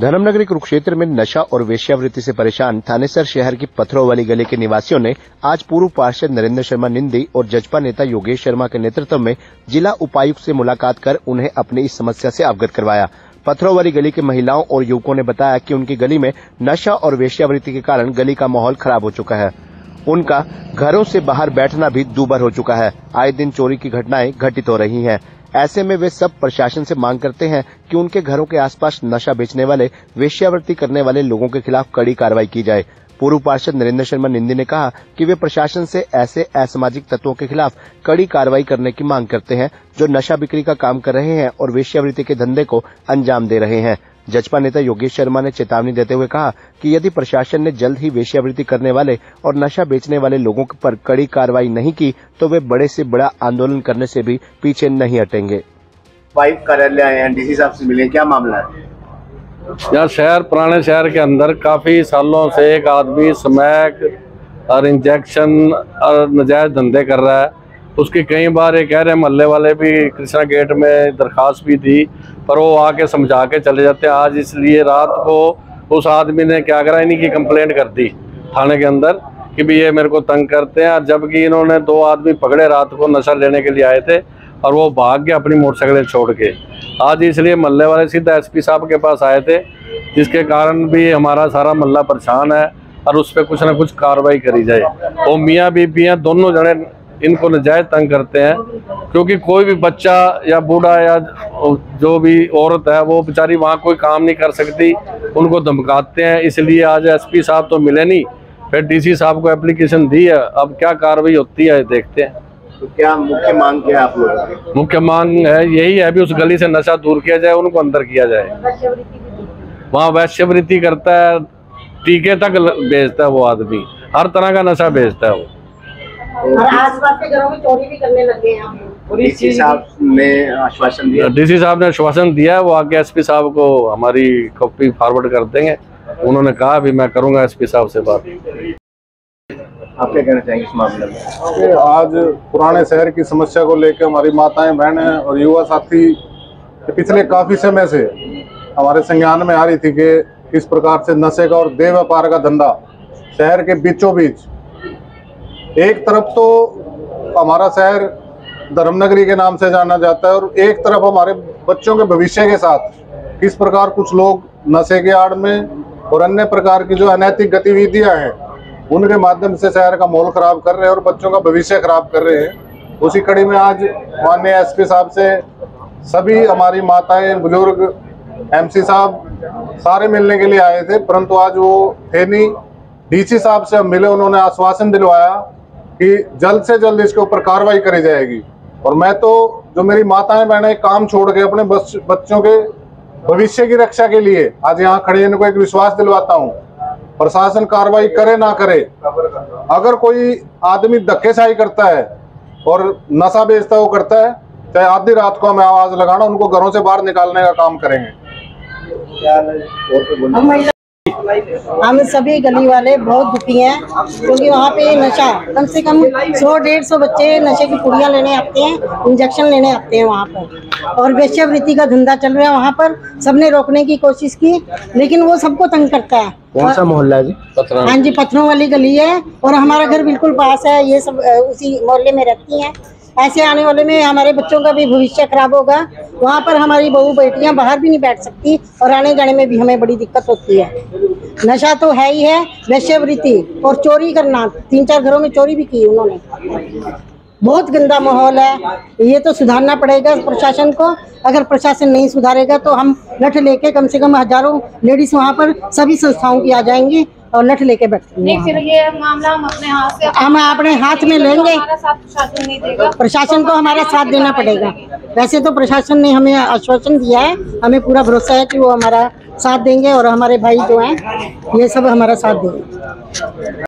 धर्मनगरी कुरुक्षेत्र में नशा और वेश्यावृत्ति से परेशान थानेसर शहर की पत्थरों वाली गली के निवासियों ने आज पूर्व पार्षद नरेंद्र शर्मा निंदी और जजपा नेता योगेश शर्मा के नेतृत्व में जिला उपायुक्त से मुलाकात कर उन्हें अपनी इस समस्या से अवगत करवाया। पत्थरों वाली गली की महिलाओं और युवकों ने बताया कि उनकी गली में नशा और वेश्यावृत्ति के कारण गली का माहौल खराब हो चुका है। उनका घरों से बाहर बैठना भी दूबर हो चुका है। आए दिन चोरी की घटनाएँ घटित हो रही हैं। ऐसे में वे सब प्रशासन से मांग करते हैं कि उनके घरों के आसपास नशा बेचने वाले, वेश्यावृत्ति करने वाले लोगों के खिलाफ कड़ी कार्रवाई की जाए। पूर्व पार्षद नरेंद्र शर्मा निंदी ने कहा कि वे प्रशासन से ऐसे असामाजिक तत्वों के खिलाफ कड़ी कार्रवाई करने की मांग करते हैं, जो नशा बिक्री का काम कर रहे हैं और वेश्यावृत्ति के धंधे को अंजाम दे रहे हैं। जजपा नेता योगेश शर्मा ने चेतावनी देते हुए कहा कि यदि प्रशासन ने जल्द ही वेश्यावृत्ति करने वाले और नशा बेचने वाले लोगों पर कड़ी कार्रवाई नहीं की तो वे बड़े से बड़ा आंदोलन करने से भी पीछे नहीं हटेंगे। पाइप कार्यालय आए हैं डीसी साहब से मिले क्या मामला है? यहाँ शहर पुराने शहर के अंदर काफ़ी सालों से एक आदमी स्मैक और इंजेक्शन और नजायज धंधे कर रहा है। उसकी कई बार ये कह रहे हैं, मोहल्ले वाले भी कृष्णा गेट में दरखास्त भी दी, पर वो आके समझा के चले जाते आज इसलिए रात को उस आदमी ने क्या करा, इन्हीं की कंप्लेंट कर दी थाने के अंदर कि भी ये मेरे को तंग करते हैं। और जबकि इन्होंने दो आदमी पकड़े रात को नशा लेने के लिए आए थे और वो भाग गए अपनी मोटरसाइकिलें छोड़ के। आज इसलिए मल्ले वाले सीधा एसपी साहब के पास आए थे, जिसके कारण भी हमारा सारा मल्ला परेशान है और उस पर कुछ ना कुछ कार्रवाई करी जाए। वो मियाँ बीबी हैं दोनों जने इनको नजायज तंग करते हैं क्योंकि कोई भी बच्चा या बूढ़ा या जो भी औरत है वो बेचारी वहाँ कोई काम नहीं कर सकती उनको धमकाते हैं। इसलिए आज एसपी साहब तो मिले नहीं फिर डीसी साहब को एप्लीकेशन दी है। अब क्या कार्रवाई होती है देखते हैं। तो क्या मुख्य मांग क्या है आप लोगों मुख्य मांग है यही है भी उस गली से नशा दूर किया जाए उनको अंदर किया जाए। वहाँ वैश्यवृत्ति करता है टीके तक बेचता है वो आदमी। हर तरह का नशा बेचता है वो। और आसपास के घरों में चोरी भी करने लगे हैं डीसी साहब ने आश्वासन दिया। डीसी साहब ने आश्वासन दिया वो आगे एसपी साहब को हमारी कॉपी फॉरवर्ड कर देंगे। उन्होंने कहा भी मैं करूँगा एसपी साहब से बात। आप क्या कहना चाहेंगे इस मामले में? आज पुराने शहर की समस्या को लेकर हमारी माताएँ बहनें और युवा साथी पिछले काफ़ी समय से हमारे संज्ञान में आ रही थी कि किस प्रकार से नशे का और देह व्यापार का धंधा शहर के बीचों बीच एक तरफ़ तो हमारा शहर धर्मनगरी के नाम से जाना जाता है और एक तरफ़ हमारे बच्चों के भविष्य के साथ किस प्रकार कुछ लोग नशे के आड़ में और अन्य प्रकार की जो अनैतिक गतिविधियाँ हैं, उनके माध्यम से शहर का माहौल खराब कर रहे हैं और बच्चों का भविष्य खराब कर रहे हैं। उसी कड़ी में आज माननीय एसपी साहब से सभी हमारी माताएँ, बुज़ुर्ग, एमसी साहब सारे मिलने के लिए आए थे, परंतु आज वो थे नहीं। डीसी साहब से हम मिले, उन्होंने आश्वासन दिलवाया कि जल्द से जल्द इसके ऊपर कार्रवाई करी जाएगी। और मैं तो जो मेरी माताएँ बहनें काम छोड़ के अपने बच, बच्चों के भविष्य की रक्षा के लिए आज यहाँ खड़े इनको एक विश्वास दिलवाता हूँ। प्रशासन कार्रवाई करे ना करे अगर कोई आदमी धक्केशाही करता है और नशा बेचता वो करता है चाहे आधी रात को हमें आवाज़ लगाना उनको घरों से बाहर निकालने का काम करेंगे। हम सभी गली वाले बहुत दुखी हैं क्योंकि वहाँ पे नशा कम से कम सौ डेढ़ सौ बच्चे नशे की पुड़ियाँ लेने आते हैं इंजेक्शन लेने आते हैं वहाँ पर। और वेश्यावृत्ति का धंधा चल रहा है वहाँ पर सबने रोकने की कोशिश की लेकिन वो सबको तंग करता है। कौन सा मोहल्ला जी? हाँ जी पत्थरों वाली गली है और हमारा घर बिल्कुल पास है ये सब उसी मोहल्ले में रहती हैं। ऐसे आने वाले में हमारे बच्चों का भी भविष्य खराब होगा वहाँ पर हमारी बहू बेटियाँ बाहर भी नहीं बैठ सकती और आने जाने में भी हमें बड़ी दिक्कत होती है। नशा तो है ही है वैश्यवृत्ति और चोरी करना तीन चार घरों में चोरी भी की उन्होंने। बहुत गंदा माहौल है, ये तो सुधारना पड़ेगा प्रशासन को। अगर प्रशासन नहीं सुधारेगा तो हम लठ लेके कम से कम हज़ारों लेडीज़ वहाँ पर सभी संस्थाओं की आ जाएँगी। और लठ लेके बैठते नहीं फिर ये मामला हम अपने हाथ से हम अपने हाथ में लेंगे प्रशासन प्रशासन को हमारा साथ देना पड़ेगा। वैसे तो प्रशासन ने हमें आश्वासन दिया है हमें पूरा भरोसा है कि वो हमारा साथ देंगे और हमारे भाई जो हैं ये सब हमारा साथ देंगे।